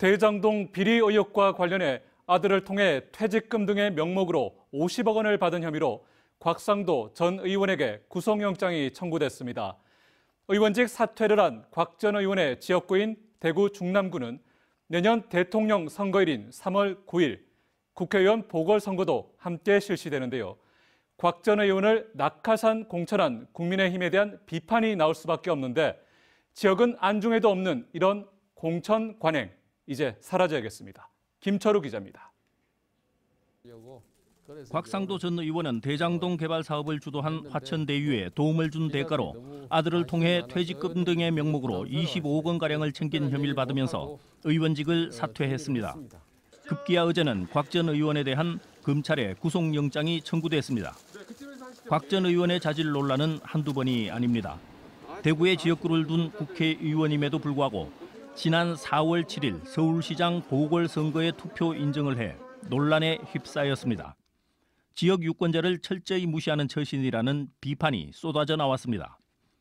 대장동 비리 의혹과 관련해 아들을 통해 퇴직금 등의 명목으로 50억 원을 받은 혐의로 곽상도 전 의원에게 구속영장이 청구됐습니다. 의원직 사퇴를 한 곽 전 의원의 지역구인 대구 중남구는 내년 대통령 선거일인 3월 9일 국회의원 보궐선거도 함께 실시되는데요. 곽 전 의원을 낙하산 공천한 국민의힘에 대한 비판이 나올 수밖에 없는데 지역은 안중에도 없는 이런 공천 관행 이제 사라져야겠습니다. 김철우 기자입니다. 곽상도 전 의원은 대장동 개발 사업을 주도한 화천대유에 도움을 준 대가로 아들을 통해 퇴직금 등의 명목으로 25억 원가량을 챙긴 혐의를 받으면서 의원직을 사퇴했습니다. 급기야 어제는 곽 전 의원에 대한 검찰의 구속영장이 청구됐습니다. 곽 전 의원의 자질 논란은 한두 번이 아닙니다. 대구의 지역구를 둔 국회의원임에도 불구하고 지난 4월 7일 서울시장 보궐선거에 투표 인정을 해 논란에 휩싸였습니다. 지역 유권자를 철저히 무시하는 처신이라는 비판이 쏟아져 나왔습니다.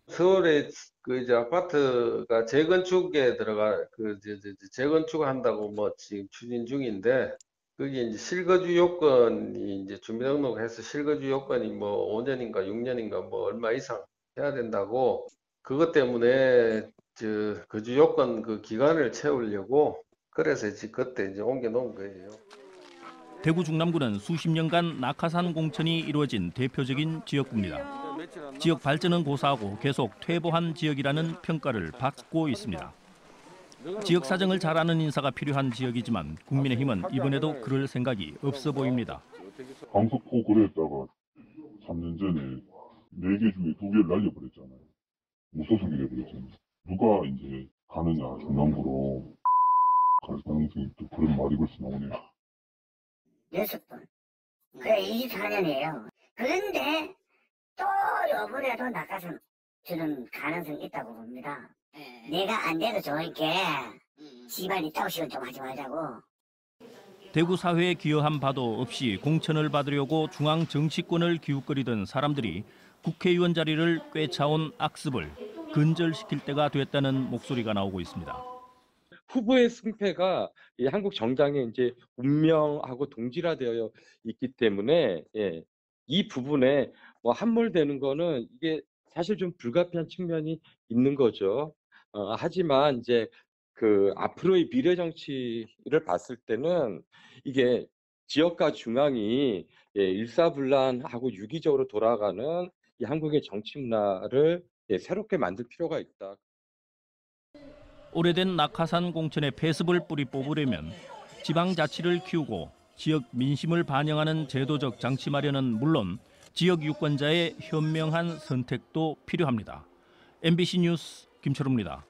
서울에 그 이제 아파트가 재건축에 들어가 그 이제 재건축한다고 뭐 지금 추진 중인데 그게 이제 실거주 요건이 이제 주민등록해서 실거주 요건이 뭐 5년인가 6년인가 뭐 얼마 이상 해야 된다고 그것 때문에 저 거주 요건 그 기간을 채우려고 그래서 이제 그때 이제 옮겨 놓은 거예요. 대구 중남구는 수십 년간 낙하산 공천이 이루어진 대표적인 지역구입니다. 지역 발전은 고사하고 계속 퇴보한 지역이라는 평가를 받고 있습니다. 지역 사정을 잘 아는 인사가 필요한 지역이지만 국민의힘은 이번에도 그럴 생각이 없어 보입니다. 강석호 거래했다가 3년 전에 4개 중에 2개를 날려버렸잖아요. 무소속이 돼버렸잖아요. 누가 이제 가느냐, 중남부로 갈 가능성이 또 그런 말이 벌써 나오네요. 여섯 번. 그래 24년이에요. 그런데 또 요번에도 낙하산 주는 가능성이 있다고 봅니다. 내가 안 돼도 좋으니까 집안 있다고 시원 좀 하지 말자고. 대구 사회에 기여한 바도 없이 공천을 받으려고 중앙 정치권을 기웃거리던 사람들이 국회의원 자리를 꿰차온 악습을 근절시킬 때가 됐다는 목소리가 나오고 있습니다. 후보의 승패가 이 한국 정당의 이제 운명하고 동질화되어 있기 때문에 예, 이 부분에 뭐 함몰되는 거는 이게 사실 좀 불가피한 측면이 있는 거죠. 어, 하지만 이제 그 앞으로의 미래 정치를 봤을 때는 이게 지역과 중앙이 예, 일사불란하고 유기적으로 돌아가는 이 한국의 정치 문화를 예, 새롭게 만들 필요가 있다. 오래된 낙하산 공천의 폐습을 뿌리 뽑으려면 지방자치를 키우고 지역 민심을 반영하는 제도적 장치 마련은 물론 지역 유권자의 현명한 선택도 필요합니다. MBC 뉴스 김철우입니다.